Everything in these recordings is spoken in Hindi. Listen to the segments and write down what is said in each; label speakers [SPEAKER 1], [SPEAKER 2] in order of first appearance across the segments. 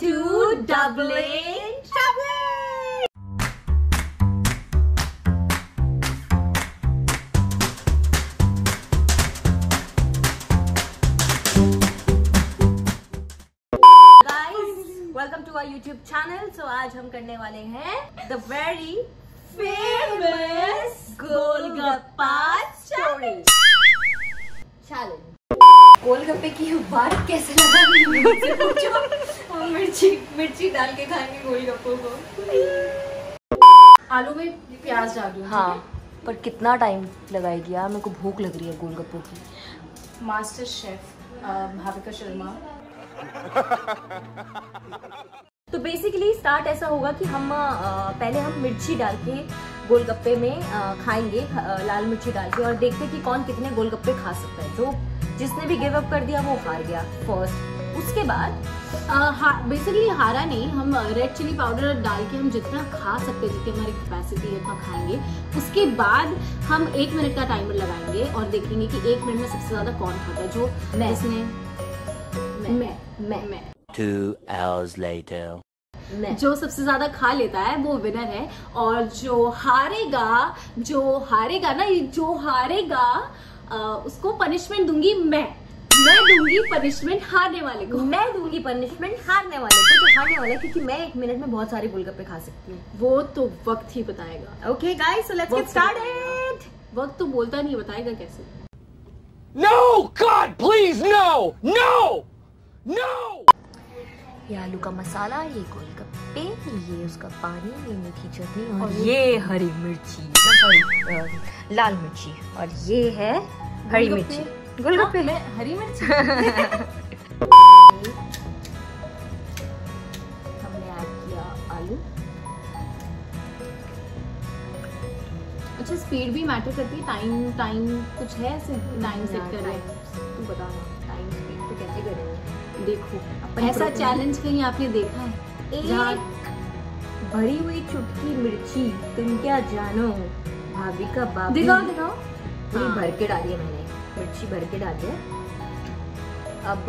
[SPEAKER 1] to Dublin Chaplin! YouTube channel so आज हम करने वाले हैं the very famous golgappa challenge गोलगप्पे की बात कैसे लगा? मिर्ची मिर्ची डाल के खाएँगे गोलगप्पों को।
[SPEAKER 2] आलू में प्याज डाल दूँ
[SPEAKER 1] हाँ पर कितना टाइम लगाएगी यार? मेरे को भूख लग रही है गोलगप्पों की।
[SPEAKER 2] Master chef Bhavika Sharma.
[SPEAKER 1] तो बेसिकली स्टार्ट ऐसा होगा कि हम अ, पहले हम मिर्ची डाल के गोलगप्पे में अ, खाएँगे अ, लाल मिर्ची डाल के और देखते हैं कि कौन कितने गोलगप्पे खा सकता है। जो जिसने भी गिव अप कर दिया वो हार गया फ़र्स्ट उसके बाद
[SPEAKER 2] बेसिकली हारा नहीं हम रेड चिली पाउडर डाल के हम जितना खा सकते हैं जितनी हमारी कैपेसिटी है उतना खाएँगे। उसके बाद हम एक मिनट का टाइमर लगाएँगे और देखेंगे कि एक मिनट में सबसे ज़्यादा कौन खाता है जो
[SPEAKER 1] मैं।
[SPEAKER 2] इसने मैं।
[SPEAKER 1] मैं।
[SPEAKER 2] मैं।
[SPEAKER 3] Two hours later.
[SPEAKER 1] मैं।
[SPEAKER 2] जो सबसे ज़्यादा खा लेता है वो विनर है। और जो हारेगा जो हारेगा ना ये जो हारेगा उसको पनिशमेंट दूँगी मैं। मैं दूँगी पनिशमेंट हारने वाले को।
[SPEAKER 1] मैं दूँगी पनिशमेंट हारने वाले को जो हारने वाला क्योंकि मैं एक मिनट में बहुत सारे गोलगप्पे खा सकती हूँ।
[SPEAKER 2] वो तो वक्त ही बताएगा।
[SPEAKER 1] Okay guys so let's get started
[SPEAKER 2] वक्त तो बोलता नहीं बताएगा कैसे?
[SPEAKER 4] No! God, please, no! No! No!
[SPEAKER 1] ये आलू का मसाला ये गोलगप्पे ये उसका पानी ये मीठी चटनी और ये हरी मिर्ची। सॉरी लाल मिर्ची। और ये है हरी मिर्ची। गोलगप्पे
[SPEAKER 2] हाँ, मैं हरी मिर्च।
[SPEAKER 1] हमने ऐड किया आलू।
[SPEAKER 2] अच्छा स्पीड भी मैटर करती है। टाइम टाइम कुछ है ऐसे? टाइम सेट कर रहे
[SPEAKER 1] तू बता। टाइम स्पीड तो कैसे करेंगे
[SPEAKER 2] देखो ऐसा चैलेंज कहीं आपने देखा है?
[SPEAKER 1] एक भरी हुई चुटकी मिर्ची तुम क्या जानो? भाभी का बाबू
[SPEAKER 2] दिखाओ दिखाओ। हाँ।
[SPEAKER 1] भर के डाली है मैंने। मिर्ची भर के डाली है। अब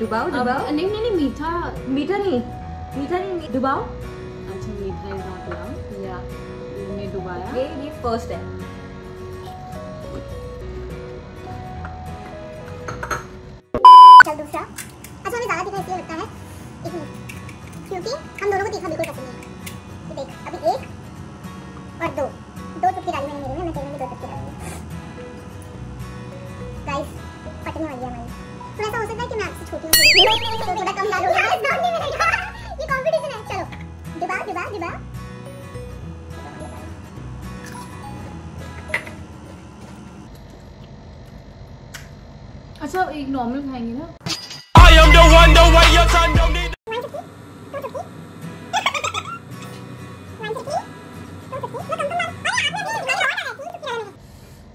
[SPEAKER 1] डुबाओ डुबाओ।
[SPEAKER 2] नहीं नहीं नहीं मीठा।
[SPEAKER 1] मीठा नहीं मीठा नहीं डुबाओ।
[SPEAKER 2] अच्छा मीठा इज़ नॉट अलाउड
[SPEAKER 1] या
[SPEAKER 2] ने डुबाया।
[SPEAKER 1] ये ये फ़र्स्ट है।
[SPEAKER 5] चल दूसरा। अच्छा हमें ज़्यादा तीखा इसलिए लगता है। क्योंकि हम दोनों को तीखा बिल्कुल पसंद नहीं है। देख।
[SPEAKER 2] अच्छा एक नॉर्मल खाएँगे ना?
[SPEAKER 4] I am the one, way your son don't need.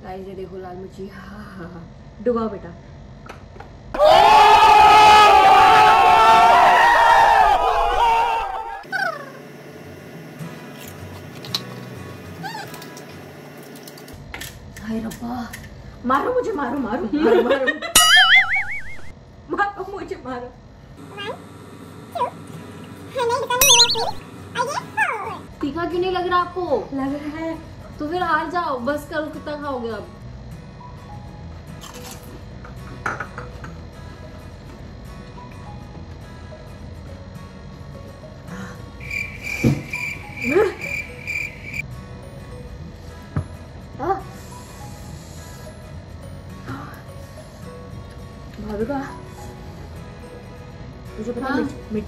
[SPEAKER 1] Guys ये देखो लाल मिर्ची। हाँ हाँ हाँ। डुबाओ बेटा। हाय रब्बा। मारो मुझे मारो मारो मारो मारो।
[SPEAKER 2] तीखा क्यों नहीं लग रहा आपको?
[SPEAKER 1] लग रहा है।
[SPEAKER 2] तो फिर हार जाओ। बस कल कितना खाओगे अब।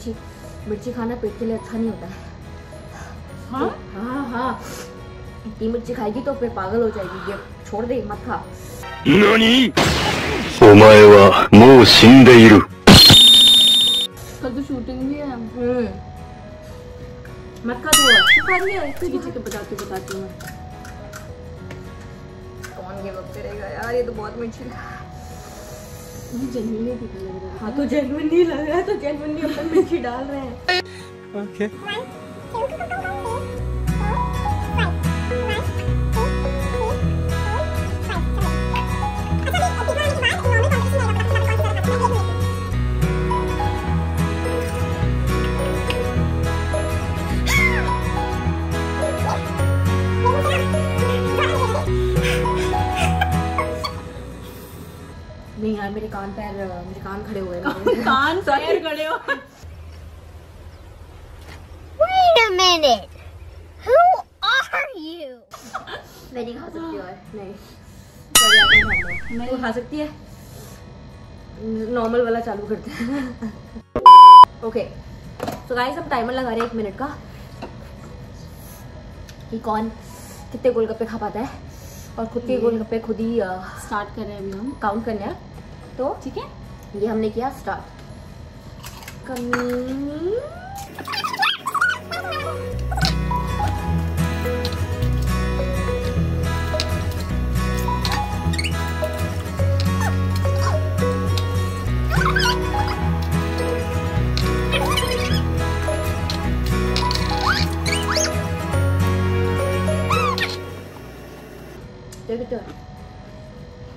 [SPEAKER 1] मिर्ची मिर्ची खाना पेट के लिए अच्छा नहीं होता। है?
[SPEAKER 2] हाँ
[SPEAKER 1] हाँ। हाँ इतनी मिर्ची खाएगी तो फिर पागल हो जाएगी ये छोड़ दे मत खा।
[SPEAKER 2] कल तो शूटिंग भी है।
[SPEAKER 1] हम्म। मत खा तू खा रही है?
[SPEAKER 2] इसको तो किसी बताती बताती हूँ।
[SPEAKER 1] कौन ये वक्त करेगा यार? ये तो बहुत मिर्ची
[SPEAKER 2] है
[SPEAKER 1] हाँ तो जेनुअन नहीं लग रहा है तो जेनुअन नहीं अपन मिर्ची डाल रहे हैं ओके Okay. मेरे कान खड़े हुए हैं।
[SPEAKER 2] कान पैर खड़े हो।
[SPEAKER 5] Wait a minute. Who are you?
[SPEAKER 1] मैं नहीं खा सकती और नहीं। तू खा सकती है? नॉर्मल वाला चालू करते हैं। ओके तो गाइस हम टाइमर लगा रहे हैं एक मिनट का। कि कौन कितने गोलगप्पे खा पाता है? और खुद के गोलगप्पे खुद ही
[SPEAKER 2] स्टार्ट कर रहे हैं अभी हम।
[SPEAKER 1] काउंट करने हैं। तो
[SPEAKER 2] ठीक है
[SPEAKER 1] ये हमने किया स्टार्ट कमी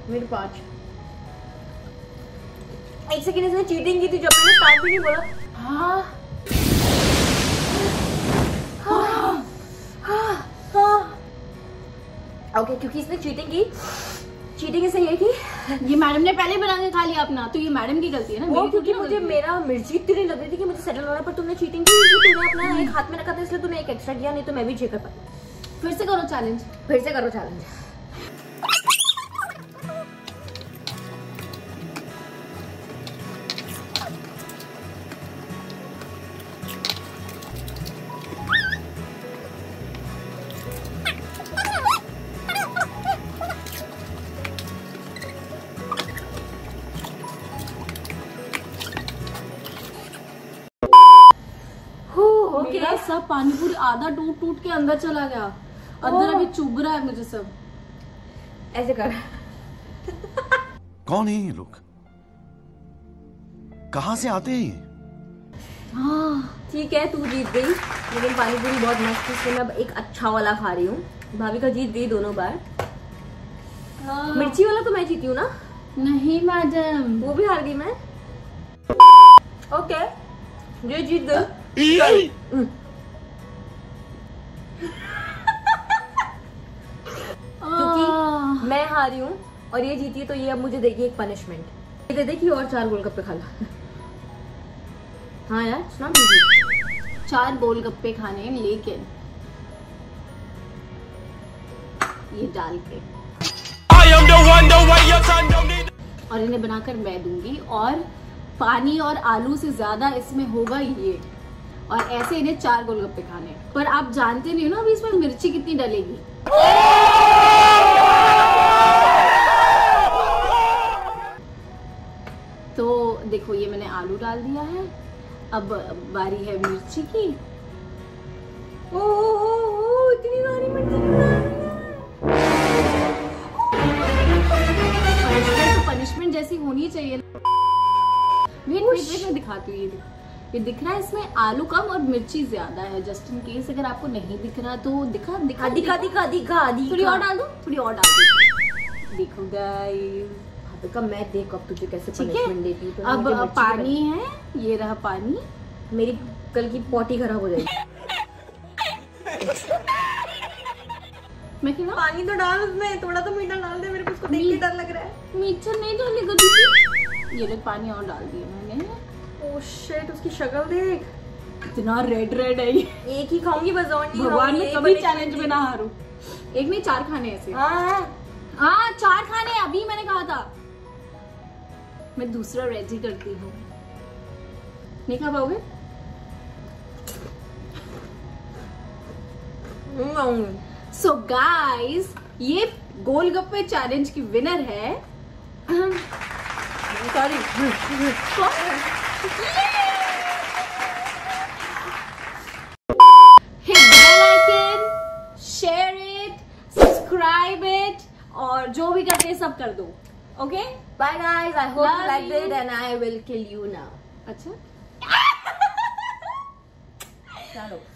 [SPEAKER 1] मेरे पाँच एक सेकंड इसने चीटिंग की थी जब मैंने स्टार्ट भी नहीं बोला। हाँ। हाँ। हाँ ओके क्योंकि इसने चीटिंग की चीटिंग इसने ये की
[SPEAKER 2] ये मैडम ने पहले बना के खा लिया अपना तो ये मैडम की गलती है ना
[SPEAKER 1] वो क्योंकि मुझे मेरा मिर्ची इतनी लग रही थी कि मुझे सेटल होना पर तुमने चीटिंग की तूने अपना एक हाथ में रखा था इसलिए तूने एक एक्स्ट्रा किया नहीं तो मैं भी चेक कर पाती।
[SPEAKER 2] फिर से करो चैलेंज
[SPEAKER 1] फिर से करो चैलेंज
[SPEAKER 2] मेरा सब पानी पूरी आधा टूट टूट के अंदर चला गया। अंदर अभी चुभ रहा है मुझे सब।
[SPEAKER 1] ऐसे कर।
[SPEAKER 6] कौन है ये लोग? कहाँ से आते हैं ये?
[SPEAKER 2] हाँ।
[SPEAKER 1] ठीक है तू जीत गई। लेकिन पानी पूरी बहुत मस्त थी। मैं अब एक अच्छा वाला खा रही हूँ। भाभी का जीत गई दोनों बार। मिर्ची वाला तो मैं जीती हूँ ना?
[SPEAKER 2] नहीं मैडम।
[SPEAKER 1] वो भी हार गई मैं। ओके। ये जीत गई। हारी हूँ और ये जीती है तो ये अब मुझे देगी एक पनिशमेंट ये दे दे कि और चार गोलगप्पे खा ला। हाँ यार सुना मुझे
[SPEAKER 2] चार गोलगप्पे खाने हैं, लेकिन ये डाल के. और इन्हें बनाकर मैं दूँगी और पानी और आलू से ज़्यादा इसमें होगा ये। और ऐसे इन्हें चार गोलगप्पे खाने पर आप जानते नहीं हो ना अभी इसमें मिर्ची कितनी डलेगी? देखो ये मैंने आलू डाल दिया है। अब बारी है मिर्ची की।
[SPEAKER 1] ओ, ओ, ओ, ओ इतनी सारी मिर्ची?
[SPEAKER 2] पनिशमेंट तो पनिशमेंट जैसी होनी चाहिए। वेट वेट वेट मैं दिखाती हूँ ये ये दिख रहा है इसमें आलू कम और मिर्ची ज़्यादा है जस्ट इन केस अगर आपको नहीं दिख रहा तो दिखा दिखा
[SPEAKER 1] हाँ, दिखा दिखा। दिखा दिखा
[SPEAKER 2] थोड़ी और डाल दो थोड़ी और डाल दो। देखो गाइस
[SPEAKER 1] भाभी का मैं देख अब तुझे कैसे पनिशमेंट देती तो
[SPEAKER 2] अब पानी है ये रहा पानी।
[SPEAKER 1] मेरी कल की पॉटी खराब हो जाएगी।
[SPEAKER 2] मैं क्या
[SPEAKER 1] पानी तो डाल उसमें थोड़ा तो मीठा डाल दे मेरे को उसको देख के डर लग रहा है।
[SPEAKER 2] मीठा नहीं डालेगा दीदी ये लोग पानी और डाल दिए मैंने।
[SPEAKER 1] ओ शिट उसकी शक्ल देख।
[SPEAKER 2] इतना रेड रेड है ये।
[SPEAKER 1] एक ही खाऊँगी बस और नहीं
[SPEAKER 2] भगवान मैं कभी चैलेंज में ना हारूं। एक नहीं चार खाने ऐसे।
[SPEAKER 1] हाँ हाँ।
[SPEAKER 2] हाँ चार खाने अभी मैंने कहा था। मैं दूसरा रेडी करती हूँ। नहीं खा पाओगे सो गाइस ये गोलगप्पे चैलेंज की विनर है।
[SPEAKER 1] Sorry
[SPEAKER 2] share it, subscribe it और जो भी करते हैं सब कर दो। Okay?
[SPEAKER 1] Bye guys. I hope
[SPEAKER 2] Love
[SPEAKER 1] you liked
[SPEAKER 2] you.
[SPEAKER 1] it and I will kill you
[SPEAKER 2] now.
[SPEAKER 1] Acha?